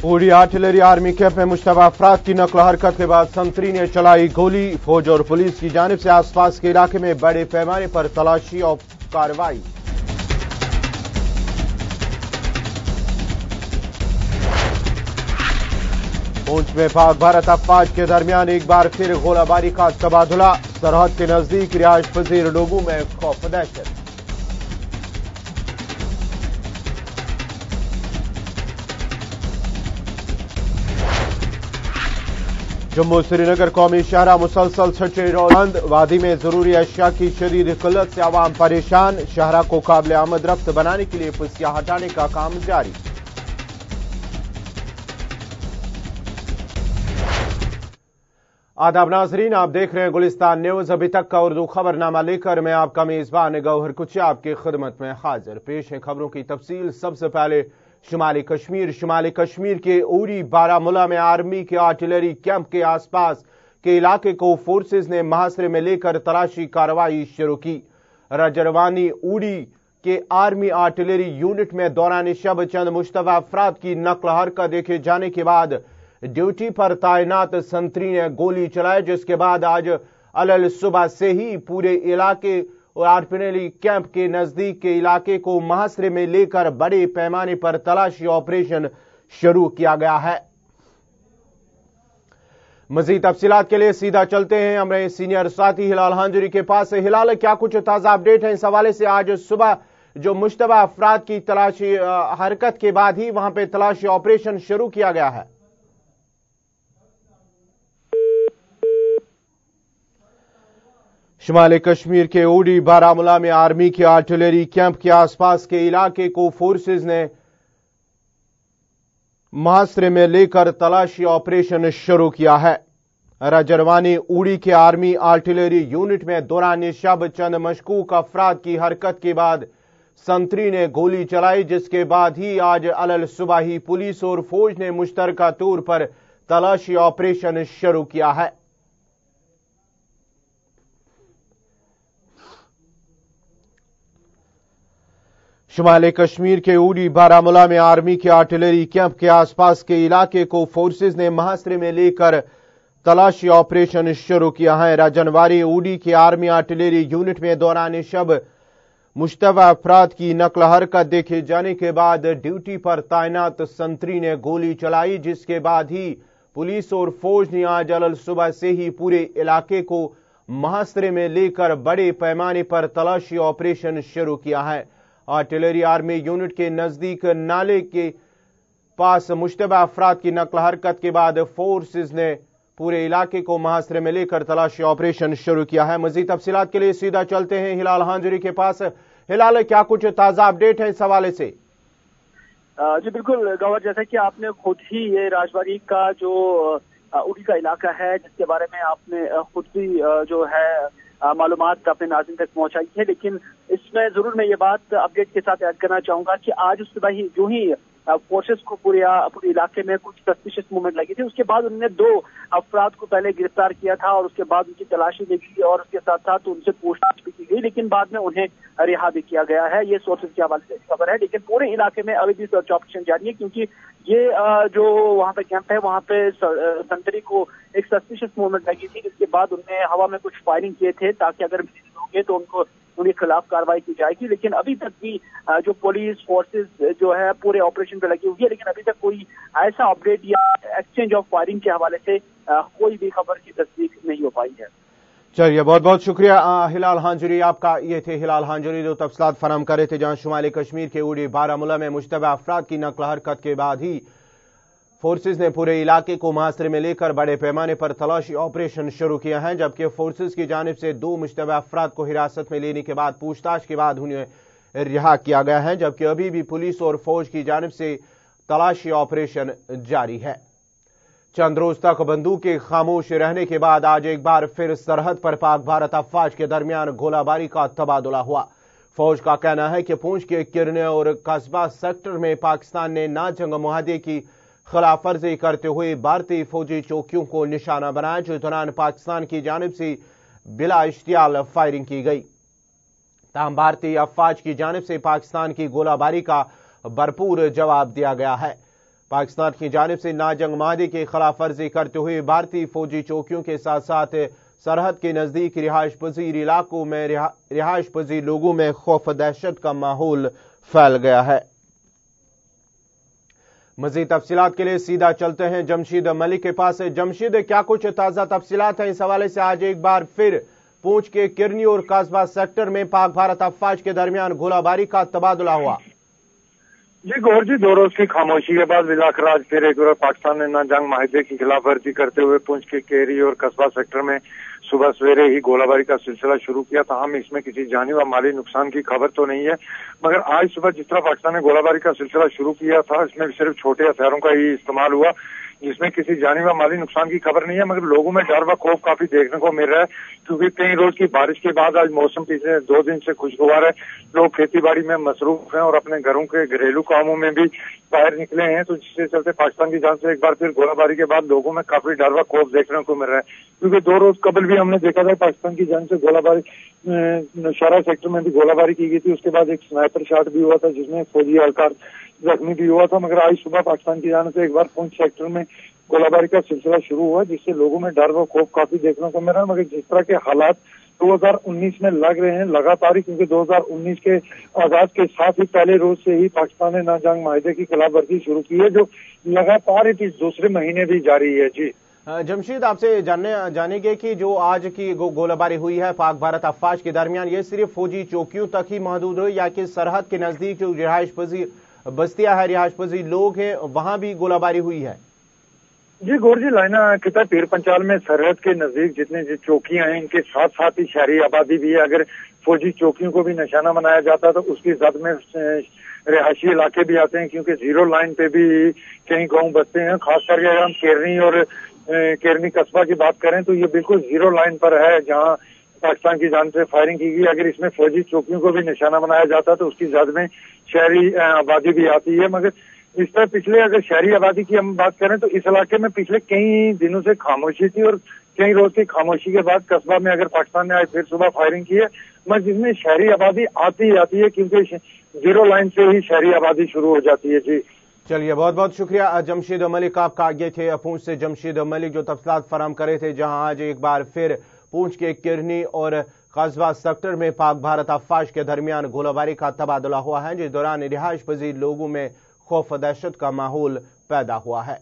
پوری artillery army camp میں مشتبہ افراد کی نقل و حرکت کے بعد سنتری نے چلائی گولی، فوج اور پولیس کی جانب سے آس پاس کے علاقے میں بڑے پیمانے پر تلاشی اور کاروائی پونچھ میں پاک بھارت افواج کے درمیان ایک بار پھر گولہ باری کا تبادلہ۔ سرحد کے نزدیک رہائش پذیر لوگوں میں خوف دہشت۔ جموں سری نگر قومی شاہراہ مسلسل سچے روند۔ وادی میں ضروری اشیاء کی شدید قلت سے عوام پریشان۔ شاہراہ کو قابل آمد رفت بنانے کے لیے پسیاں ہٹانے کا کام جاری۔ آداب ناظرین، آپ دیکھ رہے ہیں گلستان نیوز۔ ابھی تک کا اردو خبر نامہ لے کر میں آپ کا میزبان گوہر کچھ آپ کی خدمت میں حاضر۔ پیش ہے خبروں کی تفصیل۔ سب سے پہلے شمالی کشمیر۔ شمالی کشمیر کے اوری بارہ ملا میں آرمی کے آرٹلری کیمپ کے آس پاس کے علاقے کو فورسز نے محاصرے میں لے کر تلاشی کارروائی شروع کی۔ رجروانی اوڑی کے آرمی آرٹلری یونٹ میں دوران شب چند مشتبہ افراد کی نقل حرکت دیکھے جانے کے بعد ڈیوٹی پر تعینات سنتری نے گولی چلائے جس کے بعد آج الل صبح سے ہی پورے علاقے اور آرپنیلی کیمپ کے نزدیک کے علاقے کو محاصرے میں لے کر بڑے پیمانے پر تلاشی آپریشن شروع کیا گیا ہے۔ مزید تفصیلات کے لیے سیدھا چلتے ہیں۔ ہمارے سینئر ساتھی ہلال ہانجوری کے پاس۔ ہلال، کیا کچھ تازہ اپڈیٹ ہیں؟ اس حوالے سے آج صبح جو مشتبہ افراد کی تلاشی حرکت کے بعد ہی وہاں پہ تلاشی آپریشن شروع کیا گیا ہے۔ شمال کشمیر کے اوڈی بارامولہ میں آرمی کے آرٹلری کیمپ کے آس پاس کے علاقے کو فورسز نے محاصرے میں لے کر تلاشی آپریشن شروع کیا ہے۔ رجروانی اوڑی کے آرمی آرٹلری یونٹ میں دوران شب چند مشکوک افراد کی حرکت کے بعد سنتری نے گولی چلائی، جس کے بعد ہی آج الل صبح ہی پولیس اور فوج نے مشترکہ طور پر تلاشی آپریشن شروع کیا ہے۔ شمال کشمیر کے اوڑی بارامولہ میں آرمی کے آرٹلری کیمپ کے آس پاس کے علاقے کو فورسز نے محاصرے میں لے کر تلاشی آپریشن شروع کیا ہے۔ راجنواری اوڑی کے آرمی آرٹلری یونٹ میں دوران شب مشتبہ افراد کی نقل حرکت دیکھے جانے کے بعد ڈیوٹی پر تعینات، سنتری نے گولی چلائی، جس کے بعد ہی پولیس اور فوج نے آج الل صبح سے ہی پورے علاقے کو محاصرے میں لے کر بڑے پیمانے پر تلاشی آپریشن شروع کیا ہے۔ آرٹیلری آرمی یونٹ کے نزدیک نالے کے پاس مشتبہ افراد کی نقل حرکت کے بعد فورسز نے پورے علاقے کو محاصرے میں لے کر تلاشی آپریشن شروع کیا ہے۔ مزید تفصیلات کے لیے سیدھا چلتے ہیں ہلال ہانجری کے پاس۔ ہلال، کیا کچھ تازہ اپڈیٹ ہے اس حوالے سے؟ جی بالکل گور جیسا کہ آپ نے خود ہی یہ راج کا جو اڑی کا علاقہ ہے، جس کے بارے میں آپ نے خود بھی جو ہے معلومات اپنے ناظرین تک پہنچائی ہے لیکن اس میں ضرور میں یہ بات اپڈیٹ کے ساتھ ایڈ کرنا چاہوں گا کہ آج صبح ہی جو ہی فورسز کو پورے پورے علاقے میں کچھ سسپیشس موومنٹ لگی تھی۔ اس کے بعد انہوں نے دو افراد کو پہلے گرفتار کیا تھا اور اس کے بعد ان کی تلاشی بھی کی اور اس کے ساتھ ساتھ ان سے پوچھ تاچھ بھی کی گئی، لیکن بعد میں انہیں رہا بھی کیا گیا ہے۔ یہ سورسز کے حوالے سے خبر ہے، لیکن پورے علاقے میں ابھی بھی سرچ آپریشن جاری ہے کیونکہ یہ جو وہاں پہ کیمپ ہے، وہاں پہ سنتری کو ایک سسپیشس موومنٹ لگی تھی، جس کے بعد انہوں نے ہوا میں کچھ فائرنگ کیے تھے تاکہ اگر ہوں گے تو ان کو ان کے خلاف کاروائی کی جائے گی، لیکن ابھی تک بھی جو پولیس فورسز جو ہے، پورے آپریشن پہ لگی ہوئی ہے، لیکن ابھی تک کوئی ایسا اپڈیٹ یا ایکسچینج آف فائرنگ کے حوالے سے کوئی بھی خبر کی تصدیق نہیں ہو پائی ہے۔ چلیے، بہت بہت شکریہ ہلال ہانجوری آپ کا یہ تھے ہلال ہانجوری جو تفصیلات فراہم کر رہے تھے جہاں شمالی کشمیر کے اوڑی بارہ ملہ میں مشتبہ افراد کی نقل حرکت کے بعد ہی فورسز نے پورے علاقے کو محاصرے میں لے کر بڑے پیمانے پر تلاشی آپریشن شروع کیا ہے جبکہ فورسز کی جانب سے دو مشتبہ افراد کو حراست میں لینے کے بعد پوچھتاش کے بعد انہیں رہا کیا گیا ہے، جبکہ ابھی بھی پولیس اور فوج کی جانب سے تلاشی آپریشن جاری ہے۔ چند روز تک بندوق کے خاموش رہنے کے بعد آج ایک بار پھر سرحد پر پاک بھارت افواج کے درمیان گولہ باری کا تبادلہ ہوا۔ فوج کا کہنا ہے کہ پونچھ کے کرنے اور قصبہ سیکٹر میں پاکستان نے نا جنگ معاہدے کی خلاف ورزی کرتے ہوئے بھارتی فوجی چوکیوں کو نشانہ بنایا جو دوران پاکستان کی جانب سے بلا اشتعال فائرنگ کی گئی۔ تاہم، بھارتی افواج کی جانب سے پاکستان کی گولہ باری کا بھرپور جواب دیا گیا ہے۔ پاکستان کی جانب سے ناجنگ مادی کی خلاف ورزی کرتے ہوئے بھارتی فوجی چوکیوں کے ساتھ ساتھ سرحد کے نزدیک رہائش پذیر علاقوں میں رہائش پذیر لوگوں میں خوف دہشت کا ماحول پھیل گیا ہے۔ مزید تفصیلات کے لیے سیدھا چلتے ہیں جمشید ملک کے پاس۔ جمشید، کیا کچھ تازہ تفصیلات ہیں اس حوالے سے؟ آج ایک بار پھر پونچھ کے کرنی اور قصبہ سیکٹر میں پاک بھارت افواج کے درمیان گولہ باری کا تبادلہ ہوا۔ جی گور جی دو روز کی خاموشی کے بعد ولاک راج پھر ایک بار پاکستان نے نہ جنگ معاہدے کی خلاف ورزی کرتے ہوئے پونچھ کے کیری اور قصبہ سیکٹر میں صبح سویرے ہی گولہ باری کا سلسلہ شروع کیا تھا۔ ہم اس میں کسی جانی و مالی نقصان کی خبر تو نہیں ہے، مگر آج صبح جس طرح پاکستان نے گولہ باری کا سلسلہ شروع کیا تھا، اس میں صرف چھوٹے ہتھیاروں کا ہی استعمال ہوا۔ جس میں کسی جانی و مالی نقصان کی خبر نہیں ہے، مگر لوگوں میں ڈر و خوف کافی دیکھنے کو مل رہا ہے۔ کیونکہ کئی روز کی بارش کے بعد آج موسم پچھلے دو دن سے خوشگوار ہے۔ لوگ کھیتی باڑی میں مصروف ہیں اور اپنے گھروں کے گھریلو کاموں میں بھی باہر نکلے ہیں۔ تو جس کے چلتے پاکستان کی جان سے ایک بار پھر گولہ باری کے بعد لوگوں میں کافی ڈر و خوف دیکھنے کو مل رہا ہے۔ کیونکہ دو روز قبل بھی ہم نے دیکھا تھا، پاکستان کی جان سے گولہ باری شارا سیکٹر میں بھی گولہ باری کی گئی تھی۔ اس کے بعد ایک سنائپر شاٹ بھی ہوا تھا، جس میں فوجی اہلکار زخمی بھی ہوا تھا، مگر آج صبح پاکستان کی جانب سے ایک بار پونچھ سیکٹر میں گولہ باری کا سلسلہ شروع ہوا، جس سے لوگوں میں ڈر و خوف کافی دیکھنے کو مل رہا ہے مگر جس طرح کے حالات دو ہزار انیس میں لگ رہے ہیں، لگاتار ہی، کیونکہ دو ہزار انیس کے آزاد کے ساتھ ہی پہلے روز سے ہی پاکستان نے نا جنگ معاہدے کی خلاف ورزی شروع کی ہے، جو لگاتار دوسرے مہینے بھی جاری ہے۔ جی۔ جمشید، آپ سے جاننے جانیں گے کہ جو آج کی گولہ باری ہوئی ہے پاک بھارت افواج کے درمیان، یہ صرف فوجی چوکیوں تک ہی محدود ہوئی یا کہ سرحد کے نزدیک جو رہائش پذیر بستیاں ہیں رہائش پذیر لوگ ہیں، وہاں بھی گولہ باری ہوئی ہے۔ جی گور جی لائنا کتا پیر پنچال میں سرحد کے نزدیک جتنے جو چوکیاں ہیں، ان کے ساتھ ساتھ ہی شہری آبادی بھی ہے۔ اگر فوجی چوکیوں کو بھی نشانہ بنایا جاتا تو اس کی زد میں رہائشی علاقے بھی آتے ہیں، کیونکہ زیرو لائن پہ بھی کئی گاؤں بستے ہیں۔ خاص کر کے اگر ہم کیرنی اور کیرنی قصبہ کی بات کریں تو یہ بالکل زیرو لائن پر ہے، جہاں پاکستان کی جان سے فائرنگ کی گئی۔ اگر اس میں فوجی چوکیوں کو بھی نشانہ بنایا جاتا تو اس کی زد میں شہری آبادی بھی آتی ہے۔ مگر اس طرح پچھلے اگر شہری آبادی کی ہم بات کریں تو اس علاقے میں پچھلے کئی دنوں سے خاموشی تھی اور کئی روز کی خاموشی کے بعد قصبہ میں اگر پاکستان نے آج پھر صبح فائرنگ کی ہے، مگر جس میں شہری آبادی آتی ہی آتی ہے کیونکہ زیرو لائن سے ہی شہری آبادی شروع ہو جاتی ہے۔ جی۔ چلیے، بہت بہت شکریہ۔ جمشید ملک آپ کا آگے تھے پونچھ سے جمشید ملک جو تفصیلات فراہم کرے تھے، جہاں آج ایک بار پھر پونچھ کے کرنی اور قصبہ سیکٹر میں پاک بھارت افواج کے درمیان گولہ باری کا تبادلہ ہوا ہے، جس دوران رہائش پذیر لوگوں میں خوف دہشت کا ماحول پیدا ہوا ہے۔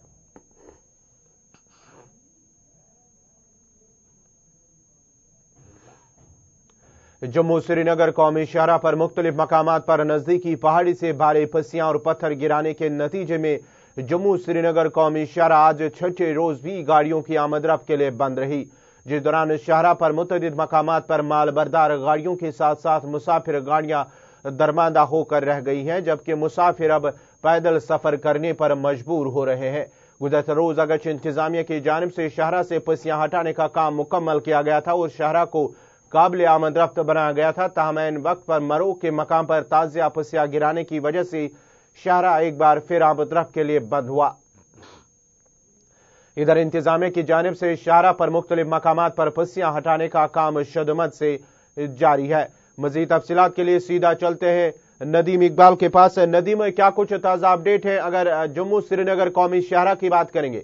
جموں سری نگر قومی شہرہ پر مختلف مقامات پر نزدیکی پہاڑی سے بھارے پسیاں اور پتھر گرانے کے نتیجے میں جموں سری نگر قومی شہرہ آج چھٹے روز بھی گاڑیوں کی آمد رفت کے لیے بند رہی۔ جس دوران شہرہ پر متعدد مقامات پر مال بردار گاڑیوں کے ساتھ ساتھ مسافر گاڑیاں درماندہ ہو کر رہ گئی ہیں، جبکہ مسافر اب پیدل سفر کرنے پر مجبور ہو رہے ہیں۔ گزرتے روز اگرچہ انتظامیہ کی جانب سے شہرہ سے پسیاں ہٹانے کا کام مکمل کیا گیا تھا اور شہرہ کو قابل آمد رفت بنایا گیا تھا تاہم ان وقت پر مرو کے مقام پر تازیہ پسیاں گرانے کی وجہ سے شہرہ ایک بار پھر آمد رفت کے لیے بند ہوا۔ ادھر انتظامیہ کی جانب سے شہرہ پر مختلف مقامات پر پسیاں ہٹانے کا کام شدمت سے جاری ہے۔ مزید تفصیلات کے لیے سیدھا چلتے ہیں۔ ندیم اقبال کے پاس ندیم، کیا کچھ تازہ اپڈیٹ ہے اگر جموں سری نگر قومی شاہراہ کی بات کریں گے۔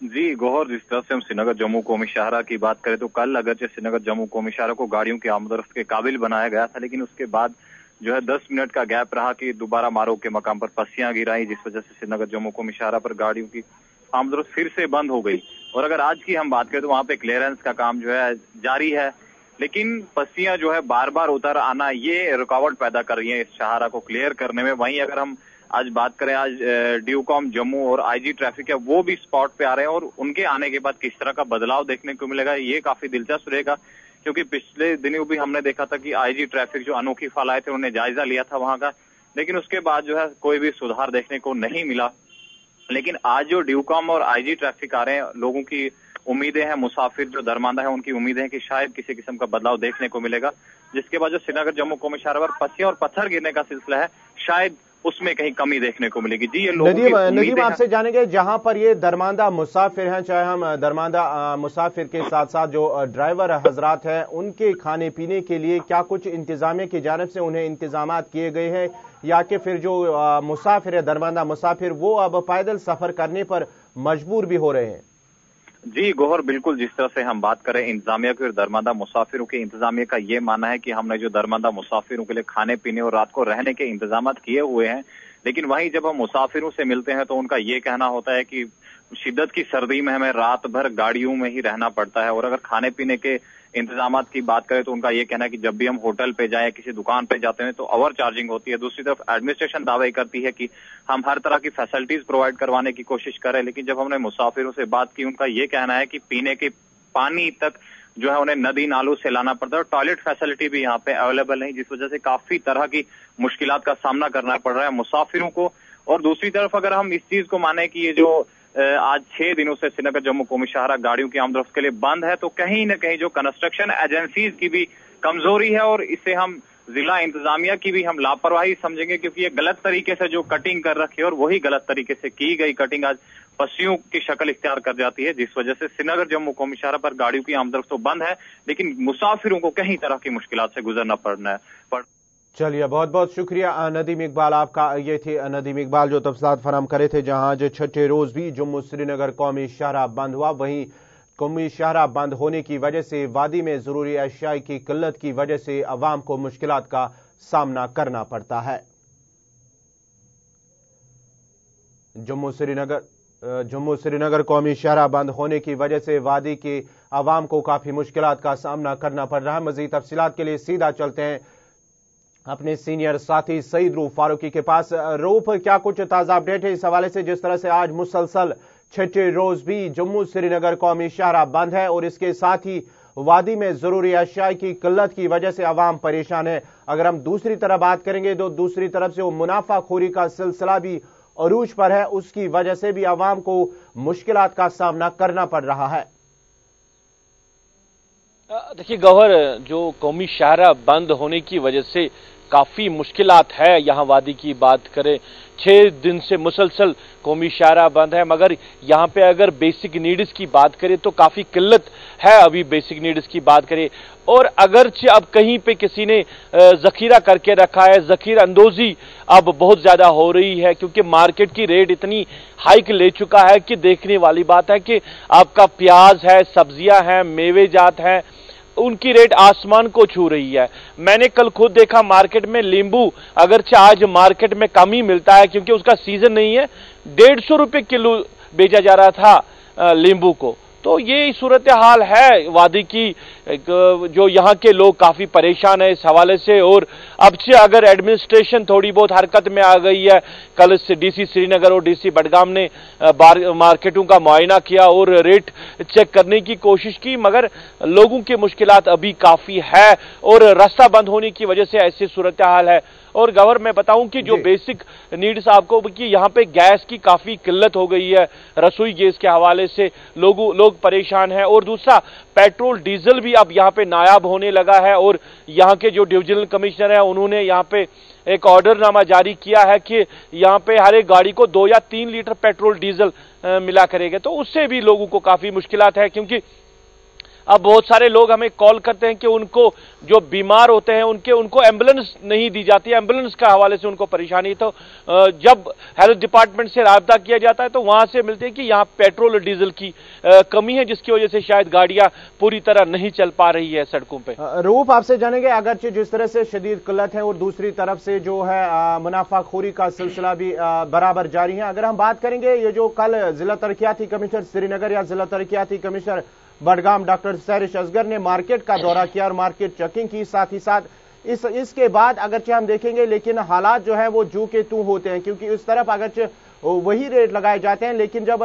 جی گوہر، جس طرح سے ہم سری نگر جموں قومی شاہراہ کی بات کریں تو کل اگرچہ سری نگر جموں قومی شاہراہ کو گاڑیوں کی آمد رفت کے قابل بنایا گیا تھا، لیکن اس کے بعد جو ہے دس منٹ کا گیپ رہا کہ دوبارہ مارو کے مقام پر پسیاں گرائی، جس وجہ سے سری نگر جموں قومی شاہراہ پر گاڑیوں کی آمد رفت پھر سے بند ہو گئی۔ اور اگر آج کی ہم بات کریں تو وہاں پہ کلیئرنس کا کام جو ہے جاری ہے۔ لیکن پسیاں جو ہے بار بار اتر آنا، یہ رکاوٹ پیدا کر رہی ہیں اس شہارہ کو کلیئر کرنے میں۔ وہیں اگر ہم آج بات کریں، آج ڈیو کام جموں اور آئی جی ٹریفک ہے وہ بھی اسپاٹ پہ آ رہے ہیں اور ان کے آنے کے بعد کس طرح کا بدلاؤ دیکھنے کو ملے گا، یہ کافی دلچسپ رہے گا۔ کیونکہ پچھلے دنوں بھی ہم نے دیکھا تھا کہ آئی جی ٹریفک جو انوکھی فال آئے تھے انہوں نے جائزہ لیا تھا وہاں کا، لیکن اس کے بعد جو ہے کوئی بھی سدھار دیکھنے کو نہیں ملا۔ لیکن آج جو ڈیو کام اور آئی جی ٹریفک آ رہے ہیں لوگوں کی امیدیں ہیں مسافر جو درماندہ ہیں ان کی امیدیں ہیں کہ شاید کسی قسم کا بدلاؤ دیکھنے کو ملے گا۔ جس کے بعد جو سری نگر جموں قومی شہر پر پسیاں اور پتھر گرنے کا سلسلہ ہے شاید اس میں کہیں کمی دیکھنے کو ملے گی۔ جی یہ ندیم آپ سے جانیں گے جہاں پر یہ درماندہ مسافر ہیں چاہے ہم درماندہ مسافر کے ساتھ ساتھ جو ڈرائیور حضرات ہیں ان کے کھانے پینے کے لیے کیا کچھ انتظامیہ کی جانب سے انہیں انتظامات کیے گئے ہیں؟ یا کہ پھر جو مسافر ہے درماندہ مسافر، وہ اب پیدل سفر کرنے پر مجبور بھی ہو رہے ہیں۔ جی گوہر، بالکل جس طرح سے ہم بات کریں انتظامیہ کے اور درماندہ مسافروں کے انتظامیہ کا یہ ماننا ہے کہ ہم نے جو درماندہ مسافروں کے لیے کھانے پینے اور رات کو رہنے کے انتظامات کیے ہوئے ہیں، لیکن وہیں جب ہم مسافروں سے ملتے ہیں تو ان کا یہ کہنا ہوتا ہے کہ شدت کی سردی میں ہمیں رات بھر گاڑیوں میں ہی رہنا پڑتا ہے اور اگر کھانے پینے کے انتظامات کی بات کریں تو ان کا یہ کہنا ہے کہ جب بھی ہم ہوٹل پہ جائیں کسی دکان پہ جاتے ہیں تو اوور چارجنگ ہوتی ہے، دوسری طرف ایڈمنسٹریشن دعوی کرتی ہے کہ ہم ہر طرح کی فیسلٹیز پرووائڈ کروانے کی کوشش کریں۔ لیکن جب ہم نے مسافروں سے بات کی، ان کا یہ کہنا ہے کہ پینے کے پانی تک جو ہے انہیں ندی نالوں سے لانا پڑتا ہے اور ٹوائلٹ فیسلٹی بھی یہاں پہ اویلیبل نہیں جس وجہ سے کافی طرح کی مشکلات کا سامنا کرنا پڑ رہا ہے مسافروں کو۔ اور دوسری طرف اگر ہم اس چیز کو مانیں کہ یہ جو آج چھ دنوں سے سری نگر جموں قومی شاہراہ گاڑیوں کی آمد رفت کے لیے بند ہے، تو کہیں نہ کہیں جو کنسٹرکشن ایجنسیز کی بھی کمزوری ہے اور اس سے ہم ضلع انتظامیہ کی بھی ہم لاپرواہی سمجھیں گے، کیونکہ یہ غلط طریقے سے جو کٹنگ کر رکھی ہے اور وہی غلط طریقے سے کی گئی کٹنگ آج پسیوں کی شکل اختیار کر جاتی ہے، جس وجہ سے سری نگر جموں قومی شاہراہ پر گاڑیوں کی آمد رفت تو بند ہے، لیکن مسافروں کو کہیں طرح کی مشکلات سے گزرنا پڑنا ہے۔ چلیے، بہت بہت شکریہ ندیم اقبال، آپ کا یہ تھے ندیم اقبال جو تفصیلات فراہم کرے تھے، جہاں جو چھٹے روز بھی جموں سری نگر قومی شاہراہ بند ہوا، وہیں قومی شاہراہ بند ہونے کی وجہ سے وادی میں ضروری اشیاء کی قلت کی وجہ سے عوام کو مشکلات کا سامنا کرنا پڑتا ہے۔ جموں سری نگر جموں سری نگر قومی شہرہ بند ہونے کی وجہ سے وادی کے عوام کو کافی مشکلات کا سامنا کرنا پڑ رہا ہے۔ مزید تفصیلات کے لیے سیدھا چلتے ہیں۔ اپنے سینئر ساتھی سعید روف فاروقی کے پاس۔ روف کیا کچھ تازہ اپڈیٹ ہے اس حوالے سے؟ جس طرح سے آج مسلسل چھٹے روز بھی جموں سری نگر قومی شہرہ بند ہے اور اس کے ساتھ ہی وادی میں ضروری اشیاء کی قلت کی وجہ سے عوام پریشان ہے اگر ہم دوسری طرح بات کریں گے تو دوسری طرف سے وہ منافع خوری کا سلسلہ بھی عروج پر ہے۔ اس کی وجہ سے بھی عوام کو مشکلات کا سامنا کرنا پڑ رہا ہے۔ دیکھیے، گوہر، جو قومی شاہراہ بند ہونے کی وجہ سے کافی مشکلات ہے، یہاں وادی کی بات کریں۔ چھ دن سے مسلسل قومی شاہراہ بند ہے، مگر یہاں پہ اگر بیسک نیڈز کی بات کریں تو کافی قلت ہے ابھی بیسک نیڈز کی بات کریں۔ اور اگرچہ اب کہیں پہ کسی نے ذخیرہ کر کے رکھا ہے، ذخیرہ اندوزی اب بہت زیادہ ہو رہی ہے، کیونکہ مارکیٹ کی ریٹ اتنی ہائک لے چکا ہے کہ دیکھنے والی بات ہے کہ آپ کا پیاز ہے، سبزیاں ہیں، میوے جات ہیں ان کی ریٹ آسمان کو چھو رہی ہے۔ میں نے کل خود دیکھا مارکیٹ میں لیمبو، اگرچہ آج مارکیٹ میں کم ہی ملتا ہے کیونکہ اس کا سیزن نہیں ہے۔ ڈیڑھ سو روپے کلو بیچا جا رہا تھا لیمبو کو۔ تو یہ صورتحال ہے۔ وادی کی جو یہاں کے لوگ کافی پریشان ہیں اس حوالے سے، اور اب سے اگر ایڈمنسٹریشن تھوڑی بہت حرکت میں آ گئی ہے، کل ڈی سی سری نگر اور ڈی سی بڈگام نے مارکیٹوں کا معائنہ کیا اور ریٹ چیک کرنے کی کوشش کی، مگر لوگوں کی مشکلات ابھی کافی ہے اور راستہ بند ہونے کی وجہ سے ایسی صورتحال ہے۔ اور گور میں بتاؤں کہ جو بیسک جی۔ نیڈز آپ کو کہ یہاں پہ گیس کی کافی قلت ہو گئی ہے رسوئی گیس کے حوالے سے لوگ پریشان ہیں اور دوسرا پیٹرول ڈیزل بھی اب یہاں پہ نایاب ہونے لگا ہے اور یہاں کے جو ڈویژنل کمشنر ہیں انہوں نے یہاں پہ ایک آرڈر نامہ جاری کیا ہے کہ یہاں پہ ہر ایک گاڑی کو دو یا تین لیٹر پیٹرول ڈیزل ملا کرے گا تو اس سے بھی لوگوں کو کافی مشکلات ہے کیونکہ اب بہت سارے لوگ ہمیں کال کرتے ہیں کہ ان کو جو بیمار ہوتے ہیں، ان کے ان کو ایمبولینس نہیں دی جاتی ایمبولینس کا حوالے سے ان کو پریشانی تو جب ہیلتھ ڈپارٹمنٹ سے رابطہ کیا جاتا ہے تو وہاں سے ملتے ہیں کہ یہاں پیٹرول اور ڈیزل کی کمی ہے، جس کی وجہ سے شاید گاڑیاں پوری طرح نہیں چل پا رہی ہے سڑکوں پہ۔ روپ آپ سے جانیں گے، اگرچہ جس طرح سے شدید قلت ہے اور دوسری طرف سے جو ہے منافع خوری کا سلسلہ بھی برابر جاری ہے۔ اگر ہم بات کریں گے، یہ جو کل ضلع ترقیاتی کمشنر سری نگر یا ضلع ترقیاتی کمشنر بڈگام ڈاکٹر سیرش ازگر نے مارکیٹ کا دورہ کیا اور مارکیٹ چیکنگ کی ساتھ ہی ساتھ اس اس کے بعد اگرچہ ہم دیکھیں گے لیکن حالات جو ہے وہ جو کے تو ہوتے ہیں کیونکہ اس طرف اگرچہ وہی ریٹ لگائے جاتے ہیں لیکن جب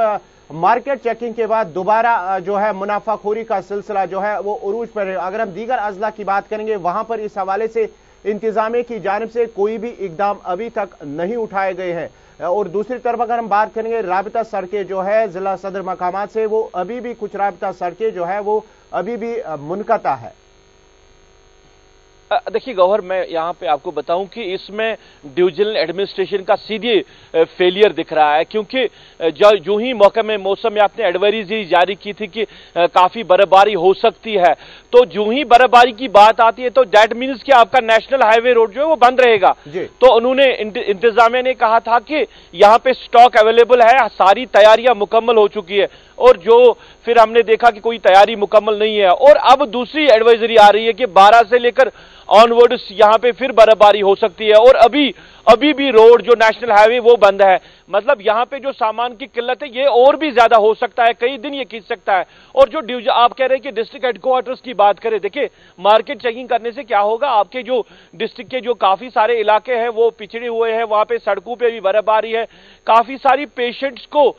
مارکیٹ چیکنگ کے بعد دوبارہ جو ہے منافع خوری کا سلسلہ جو ہے وہ عروج پر ہے۔ اگر ہم دیگر اضلاع کی بات کریں گے، وہاں پر اس حوالے سے انتظامیہ کی جانب سے کوئی بھی اقدام ابھی تک نہیں اٹھائے گئے ہیں۔ اور دوسری طرف اگر ہم بات کریں گے، رابطہ سڑکیں جو ہے ضلع صدر مقامات سے، وہ ابھی بھی کچھ رابطہ سڑکیں جو ہے وہ ابھی بھی منقطع ہے۔ دیکھیے گوہر میں یہاں پہ آپ کو بتاؤں کہ اس میں ڈویژنل ایڈمنسٹریشن کا سیدھے فیلئر دکھ رہا ہے۔ کیونکہ جو ہی موقع میں موسم میں آپ نے ایڈوائزری جاری کی تھی کہ کافی برباری ہو سکتی ہے۔ تو جو ہی برباری کی بات آتی ہے تو دیٹ مینس کہ آپ کا نیشنل ہائی وے روڈ جو ہے وہ بند رہے گا۔ جی۔ تو انہوں نے انتظامیہ نے کہا تھا کہ یہاں پہ سٹاک اویلیبل ہے ساری تیاریاں مکمل ہو چکی ہے اور جو پھر ہم نے دیکھا کہ کوئی تیاری مکمل نہیں ہے۔ اور اب دوسری ایڈوائزری آ رہی ہے کہ بارہ سے لے کر آن ورڈس یہاں پہ پھر برف باری ہو سکتی ہے اور ابھی ابھی بھی روڈ جو نیشنل ہائی وے وہ بند ہے۔ مطلب یہاں پہ جو سامان کی قلت ہے یہ اور بھی زیادہ ہو سکتا ہے کئی دن یہ کھینچ سکتا ہے۔ اور جو ڈیوجن آپ کہہ رہے ہیں کہ ڈسٹرکٹ ہیڈ کوارٹرز کی بات کریں دیکھیں مارکیٹ چیکنگ کرنے سے کیا ہوگا؟ آپ کے جو ڈسٹرکٹ کے جو کافی سارے علاقے ہیں وہ پچھڑے ہوئے ہیں وہاں پہ سڑکوں پہ بھی برف باری ہے۔ کافی ساری پیشنٹس کو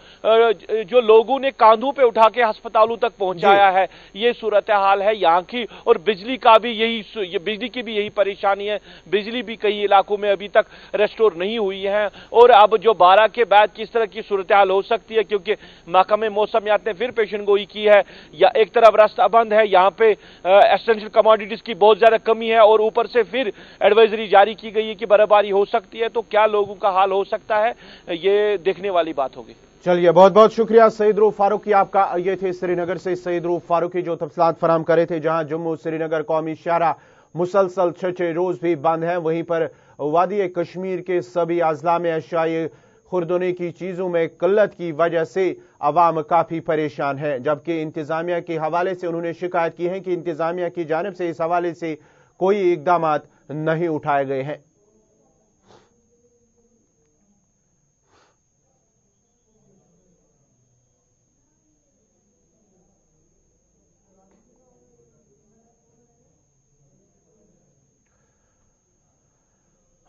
جو لوگوں نے کاندھوں پہ اٹھا کے ہسپتالوں تک پہنچایا جی۔ ہے۔ یہ صورتحال ہے یہاں کی۔ اور بجلی کا بھی یہی بجلی کی بھی یہی پریشانی ہے۔ بجلی بھی کئی علاقوں میں ابھی تک ریسٹور نہیں ہوئی ہیں۔ اور اب جو بارہ کے بعد کس طرح کی صورتحال ہو سکتی ہے؟ کیونکہ محکمہ موسمیات نے پھر پیشن گوئی کی ہے۔ یا ایک طرف راستہ بند ہے، یہاں پہ ایسنشل کموڈیٹیز کی بہت زیادہ کمی ہے۔ اور اوپر سے پھر ایڈوائزری جاری کی گئی ہے کہ برباری ہو سکتی ہے۔ تو کیا لوگوں کا حال ہو سکتا ہے؟ یہ دیکھنے والی بات ہوگی۔ چلیے، بہت بہت شکریہ سعید روح فاروقی۔ آپ کا، یہ تھے سری نگر سے سعید روح فاروقی جو تفصیلات فراہم کرے تھے، جہاں جموں سری نگر قومی شہرہ مسلسل چھٹے روز بھی بند ہیں۔ وہیں پر وادی کشمیر کے سبھی اضلاع میں اشیاء خوردنے کی چیزوں میں قلت کی وجہ سے عوام کافی پریشان ہیں، جبکہ انتظامیہ کے حوالے سے انہوں نے شکایت کی ہے کہ انتظامیہ کی جانب سے اس حوالے سے کوئی اقدامات نہیں اٹھائے گئے ہیں۔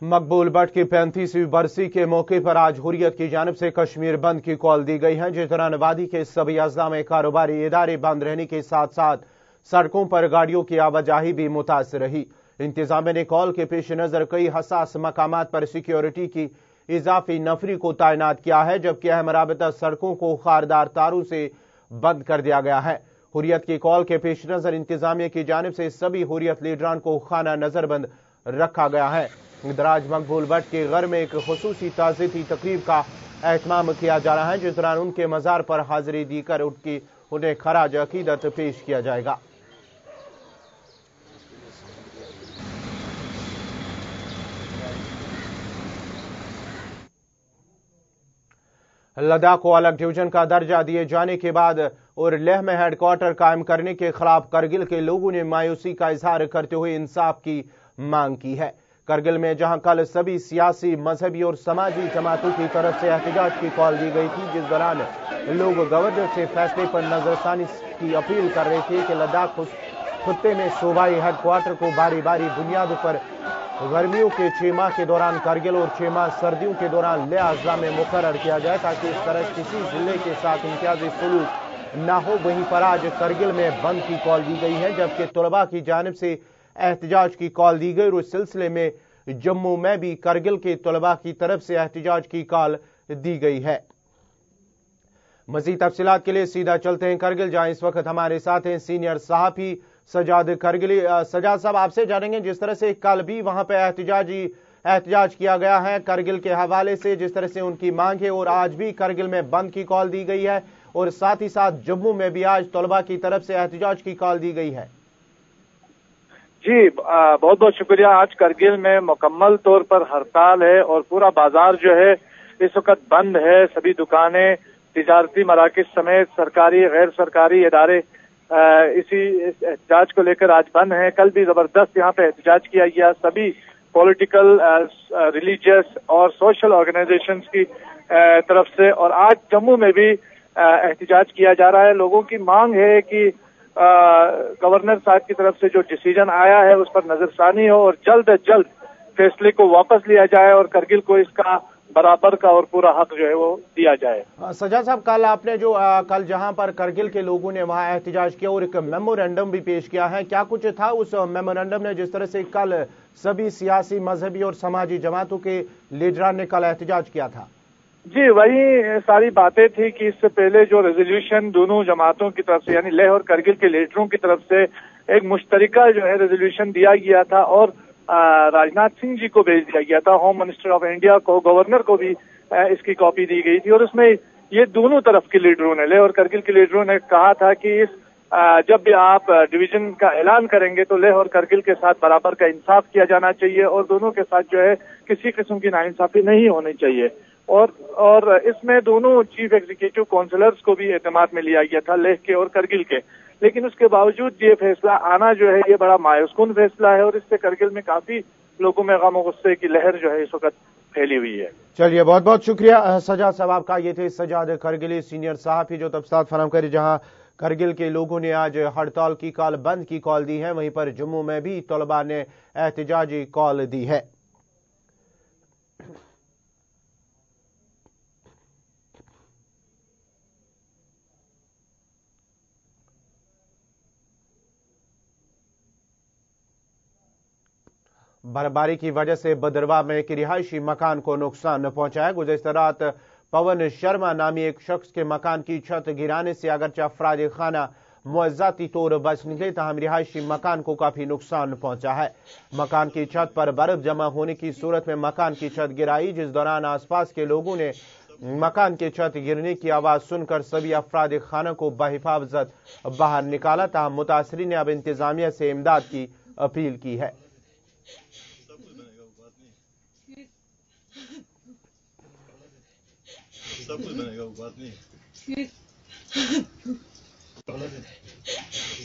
مقبول بٹ کی پینتیسویں برسی کے موقع پر آج حریت کی جانب سے کشمیر بند کی کال دی گئی ہے جس دوران وادی کے سبھی اضلاع میں کاروباری ادارے بند رہنے کے ساتھ ساتھ سڑکوں پر گاڑیوں کی آواجاہی بھی متاثر رہی۔ انتظامیہ نے کال کے پیش نظر کئی حساس مقامات پر سیکیورٹی کی اضافی نفری کو تعینات کیا ہے، جبکہ اہم رابطہ سڑکوں کو خاردار تاروں سے بند کر دیا گیا ہے۔ حریت کی کال کے پیش نظر انتظامیہ کی جانب سے سبھی حریت لیڈران کو خانہ نظر بند رکھا گیا ہے۔ دراج مقبول بٹ کے غر میں ایک خصوصی تعزیتی تقریب کا اہتمام کیا جا رہا ہے، جس دوران ان کے مزار پر حاضری دی کر ان کی انہیں خراج عقیدت پیش کیا جائے گا۔ لداخ کو الگ ڈویژن کا درجہ دیے جانے کے بعد اور لہ میں ہیڈ کوارٹر قائم کرنے کے خلاف کرگل کے لوگوں نے مایوسی کا اظہار کرتے ہوئے انصاف کی مانگ کی ہے۔ کرگل میں جہاں کل سبھی سیاسی، مذہبی اور سماجی جماعتوں کی طرف سے احتجاج کی کال دی گئی تھی، جس دوران لوگ گورنر سے فیصلے پر نظر ثانی کی اپیل کر رہے تھے کہ لداخ خطے میں صوبائی ہیڈ کوارٹر کو باری باری بنیاد پر گرمیوں کے چھ ماہ کے دوران کرگل اور چھ ماہ سردیوں کے دوران لے اضلاع میں مقرر کیا جائے تاکہ اس طرح کسی ضلع کے ساتھ امتیازی سلوک نہ ہو، وہیں پر آج کرگل میں بند کی کال دی گئی ہے، جبکہ طلبہ کی جانب سے احتجاج کی کال دی گئی اور اس سلسلے میں جموں میں بھی کرگل کے طلباء کی طرف سے احتجاج کی کال دی گئی ہے۔ مزید تفصیلات کے لیے سیدھا چلتے ہیں کرگل جہاں اس وقت ہمارے ساتھ ہیں سینئر صحافی سجاد کرگلی سجاد صاحب، آپ سے جانیں گے جس طرح سے کل بھی وہاں پہ احتجاجی، احتجاج کیا گیا ہے کرگل کے حوالے سے، جس طرح سے ان کی مانگ ہے اور آج بھی کرگل میں بند کی کال دی گئی ہے اور ساتھ ہی ساتھ جموں میں بھی آج طلبہ کی طرف سے احتجاج کی کال دی گئی ہے۔ جی بہت بہت شکریہ۔ آج کرگل میں مکمل طور پر ہڑتال ہے اور پورا بازار جو ہے اس وقت بند ہے۔ سبھی دکانیں، تجارتی مراکز سمیت سرکاری، غیر سرکاری ادارے اسی احتجاج کو لے کر آج بند ہیں۔ کل بھی زبردست یہاں پہ احتجاج کیا گیا۔ سبھی پولیٹیکل ریلیجیس اور سوشل آرگنائزیشنز کی طرف سے اور آج جموں میں بھی احتجاج کیا جا رہا ہے۔ لوگوں کی مانگ ہے کہ گورنر صاحب کی طرف سے جو ڈیسیجن آیا ہے، اس پر نظر ثانی ہو اور جلد از جلد فیصلے کو واپس لیا جائے اور کرگل کو اس کا برابر کا اور پورا حق جو ہے وہ دیا جائے۔ سجا صاحب، کل آپ نے جو کل جہاں پر کرگل کے لوگوں نے وہاں احتجاج کیا اور ایک میمورینڈم بھی پیش کیا ہے، کیا کچھ تھا اس میمورینڈم نے جس طرح سے کل سبھی سیاسی، مذہبی اور سماجی جماعتوں کے لیڈران نے کل احتجاج کیا تھا؟ جی وہی ساری باتیں تھی کہ اس سے پہلے جو ریزولوشن دونوں جماعتوں کی طرف سے یعنی لہ اور کرگل کے لیڈروں کی طرف سے ایک مشترکہ جو ہے ریزولوشن دیا گیا تھا اور راجنات سنگھ جی کو بھیج دیا گیا تھا ہوم منسٹر آف انڈیا کو گورنر کو بھی اس کی کاپی دی گئی تھی اور اس میں یہ دونوں طرف کے لیڈروں نے، لہ اور کرگل کے لیڈروں نے کہا تھا کہ اس جب بھی آپ ڈویژن کا اعلان کریں گے تو لہ اور کرگل کے ساتھ برابر کا انصاف کیا جانا چاہیے اور دونوں کے ساتھ جو ہے کسی قسم کی ناانصافی نہیں ہونی چاہیے۔ اور اور اس میں دونوں چیف ایگزیکٹو کونسلرز کو بھی اعتماد میں لیا گیا تھا لیہ کے اور کرگل کے۔ لیکن اس کے باوجود یہ فیصلہ آنا جو ہے، یہ بڑا مایوس کن فیصلہ ہے اور اس سے کرگل میں کافی لوگوں میں غم و غصے کی لہر جو ہے، اس وقت پھیلی ہوئی ہے۔ چلیے، بہت بہت شکریہ سجاد صاحب، آپ کا یہ تھے سجاد کرگلی، سینئر صاحب ہی جو تبصرات فراہم کرے جہاں کرگل کے لوگوں نے آج ہڑتال کی کال بند کی کال دی ہے، وہیں پر جموں میں بھی طلبہ نے احتجاجی کال دی ہے۔ برفباری کی وجہ سے بدروا میں ایک رہائشی مکان کو نقصان پہنچا ہے گزشتہ رات پون شرما نامی ایک شخص کے مکان کی چھت گرانے سے اگرچہ افراد خانہ معذاتی طور بچ نکلے، تاہم رہائشی مکان کو کافی نقصان پہنچا ہے۔ مکان کی چھت پر برف جمع ہونے کی صورت میں مکان کی چھت گرائی، جس دوران آس پاس کے لوگوں نے مکان کی چھت گرنے کی آواز سن کر سبھی افراد خانہ کو بحفاظت باہر نکالا، تاہم متاثرین نے اب انتظامیہ سے امداد کی اپیل کی ہے۔ سب کچھ بنے گا وہ بات نہیں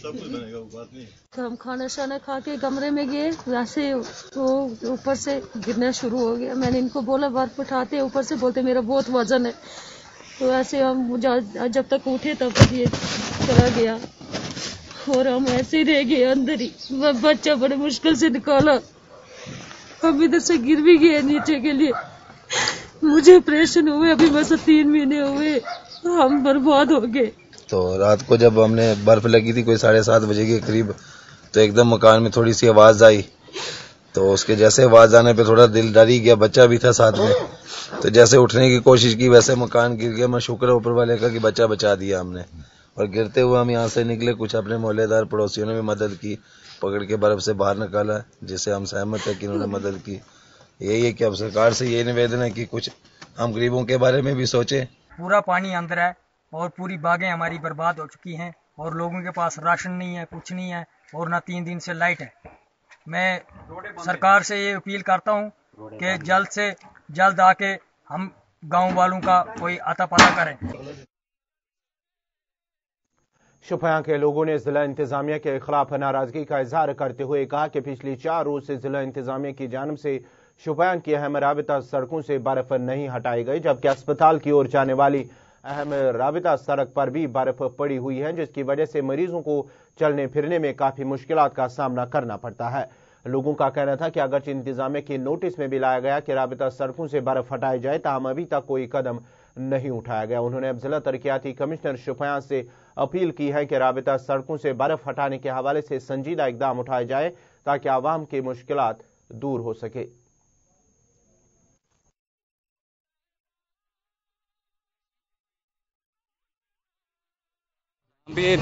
سب کچھ بنے گا وہ بات نہیں ہم کھانا شانا کھا کے کمرے میں گئے ویسے اوپر سے گرنا شروع ہو گیا۔ میں نے ان کو بولا برف اٹھاتے اوپر سے بولتے میرا بہت وزن ہے۔ تو ویسے ہم جب تک اٹھے تب تک یہ چلا گیا۔ اور ہم ایسے رہ گئے اندر ہی۔ بچہ بڑے مشکل سے نکالا۔ ہم ادھر سے گر بھی گئے نیچے کے لیے۔ مجھے پریشن ہوئے، ابھی بس تین مہینے ہوئے۔ ہم برباد ہو گئے۔ تو رات کو جب ہم نے برف لگی تھی، کوئی ساڑھے سات بجے کے قریب، تو ایک دم مکان میں تھوڑی سی آواز آئی۔ تو اس کے جیسے آواز آنے پہ تھوڑا دل ڈر ہی گیا، بچہ بھی تھا ساتھ میں۔ تو جیسے اٹھنے کی کوشش کی، ویسے مکان گر گیا۔ میں شکر اوپر والے کا کہ بچہ بچا دیا ہم نے۔ اور گرتے ہوئے ہم یہاں سے نکلے، کچھ اپنے محلے دار پڑوسیوں نے بھی مدد کی۔ پکڑ کے برف سے باہر نکالا، جسے ہم سہمت ہے کہ انہوں نے مدد کی۔ یہی ہے کہ اب سرکار سے یہ نویدن ہے کہ کچھ ہم غریبوں کے بارے میں بھی سوچیں۔ پورا پانی اندر ہے اور پوری باغیں ہماری برباد ہو چکی ہیں اور لوگوں کے پاس راشن نہیں ہے، کچھ نہیں ہے اور نہ تین دن سے لائٹ ہے۔ میں سرکار سے یہ اپیل کرتا ہوں کہ جلد سے جلد آ کے ہم گاؤں والوں کا کوئی آتا پاتا کریں۔ شفیاں کے لوگوں نے ضلع انتظامیہ کے خلاف ناراضگی کا اظہار کرتے ہوئے کہا کہ پچھلی چار روز سے ضلع انتظامیہ کی جانب سے شفیاں کی اہم رابطہ سڑکوں سے برف نہیں ہٹائی گئی، جبکہ اسپتال کی اور جانے والی اہم رابطہ سڑک پر بھی برف پڑی ہوئی ہے، جس کی وجہ سے مریضوں کو چلنے پھرنے میں کافی مشکلات کا سامنا کرنا پڑتا ہے۔ لوگوں کا کہنا تھا کہ اگرچہ انتظامیہ کے نوٹس میں بھی لایا گیا کہ رابطہ سڑکوں سے برف ہٹائی جائے، تاہم ابھی تک کوئی قدم نہیں اٹھایا گیا۔ انہوں نے اب ضلع ترقیاتی کمشنر شفیاں سے اپیل کی ہے کہ رابطہ سڑکوں سے برف ہٹانے کے حوالے سے سنجیدہ اقدام اٹھائے جائے تاکہ عوام کی مشکلات دور ہو سکے۔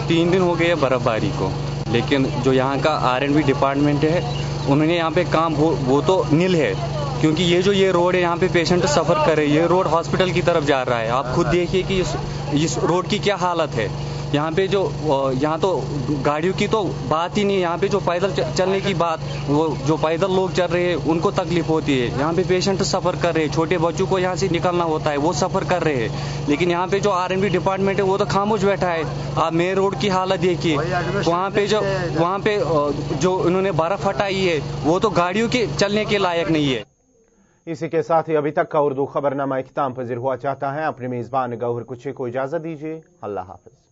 تین دن ہو گئے برف باری کو، لیکن جو یہاں کا آر اینڈ بی ڈپارٹمنٹ ہے، انہوں نے یہاں پہ کام، وہ تو نل ہے، کیونکہ یہ جو یہ روڈ ہے، یہاں پہ پیشنٹ سفر کرے یہ روڈ ہاسپٹل کی طرف جا رہا ہے۔ آپ خود دیکھیے کہ اس روڈ کی کیا حالت ہے۔ یہاں پہ جو یہاں تو گاڑیوں کی تو بات ہی نہیں یہاں پہ جو پیدل چلنے کی بات وہ جو پیدل لوگ چل رہے ہیں ان کو تکلیف ہوتی ہے۔ یہاں پہ پیشنٹ سفر کر رہے ہیں چھوٹے بچوں کو یہاں سے نکلنا ہوتا ہے وہ سفر کر رہے ہیں۔ لیکن یہاں پہ جو آر این بی ڈپارٹمنٹ ہے وہ تو خاموش بیٹھا ہے۔ آپ مین روڈ کی حالت دیکھیے۔ وہاں پہ جو وہاں پہ جو انہوں نے برف ہٹائی ہے وہ تو گاڑیوں کے چلنے کے لائق نہیں ہے۔ اسی کے ساتھ ہی ابھی تک کا اردو خبرنامہ اختتام پذیر ہوا چاہتا ہے۔ اپنے میزبان گوہر کچھ کو اجازت دیجیے۔ اللہ حافظ۔